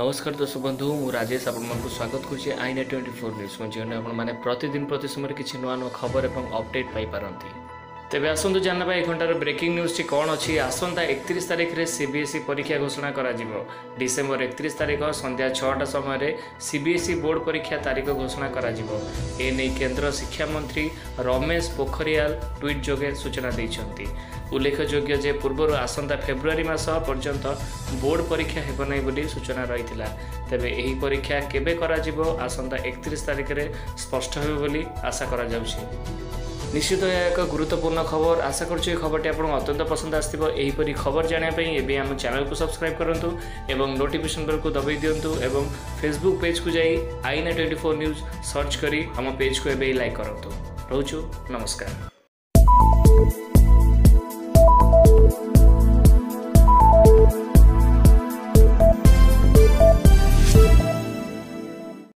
নমস্কার দর্শক বন্ধু মু রাজেশ আপনার স্বাগত করছি আইনা টোয়েন্টি ফোর নিউজ যেখানে আপনার মানে প্রতিদিন প্রতি সময় কিছু নূন্য খবর এবং অপডেট পাইপারতি ତେବେ ଆସନ୍ତୁ ଜାଣିବା ଏଘଣ୍ଟାର ବ୍ରେକିଂ ନ୍ୟୁଜ୍ଟି କ'ଣ ଅଛି ଆସନ୍ତା ଏକତିରିଶ ତାରିଖରେ ସିବିଏସ୍ଇ ପରୀକ୍ଷା ଘୋଷଣା କରାଯିବ ଡିସେମ୍ବର ଏକତିରିଶ ତାରିଖ ସନ୍ଧ୍ୟା ଛଅଟା ସମୟରେ ସିବିଏସ୍ଇ ବୋର୍ଡ଼ ପରୀକ୍ଷା ତାରିଖ ଘୋଷଣା କରାଯିବ ଏ ନେଇ କେନ୍ଦ୍ର ଶିକ୍ଷାମନ୍ତ୍ରୀ ରମେଶ ପୋଖରିଆଲ ଟ୍ୱିଟ୍ ଯୋଗେ ସୂଚନା ଦେଇଛନ୍ତି ଉଲ୍ଲେଖଯୋଗ୍ୟ ଯେ ପୂର୍ବରୁ ଆସନ୍ତା ଫେବୃଆରୀ ମାସ ପର୍ଯ୍ୟନ୍ତ ବୋର୍ଡ଼ ପରୀକ୍ଷା ହେବ ନାହିଁ ବୋଲି ସୂଚନା ରହିଥିଲା ତେବେ ଏହି ପରୀକ୍ଷା କେବେ କରାଯିବ ଆସନ୍ତା ଏକତିରିଶ ତାରିଖରେ ସ୍ପଷ୍ଟ ହେବ ବୋଲି ଆଶା କରାଯାଉଛି নিশ্চিত ଏହା ଏକ ଗୁରୁତ୍ୱପୂର୍ଣ୍ଣ ଖବର ଆଶା କରୁଛି ଏହି ଖବରଟି ଆପଣଙ୍କୁ ଅତ୍ୟନ୍ତ ପସନ୍ଦ ଆସିଥିବ ଏହିପରି ଖବର ଜାଣିବା ପାଇଁ ଏବେ ଆମ ଚ୍ୟାନେଲକୁ ସବସ୍କ୍ରାଇବ୍ କରନ୍ତୁ ଏବଂ ନୋଟିଫିକେସନ୍ ବେଲ୍କୁ ଦବାଇ ଦିଅନ୍ତୁ ଏବଂ ଫେସବୁକ୍ ପେଜ୍କୁ ଯାଇ ଆଇନା ଟ୍ୱେଣ୍ଟି ଫୋର୍ ନ୍ୟୁଜ୍ ସର୍ଚ୍ଚ କରି ଆମ ପେଜ୍କୁ ଏବେ ଲାଇକ୍ କରନ୍ତୁ ରହୁଛୁ ନମସ୍କାର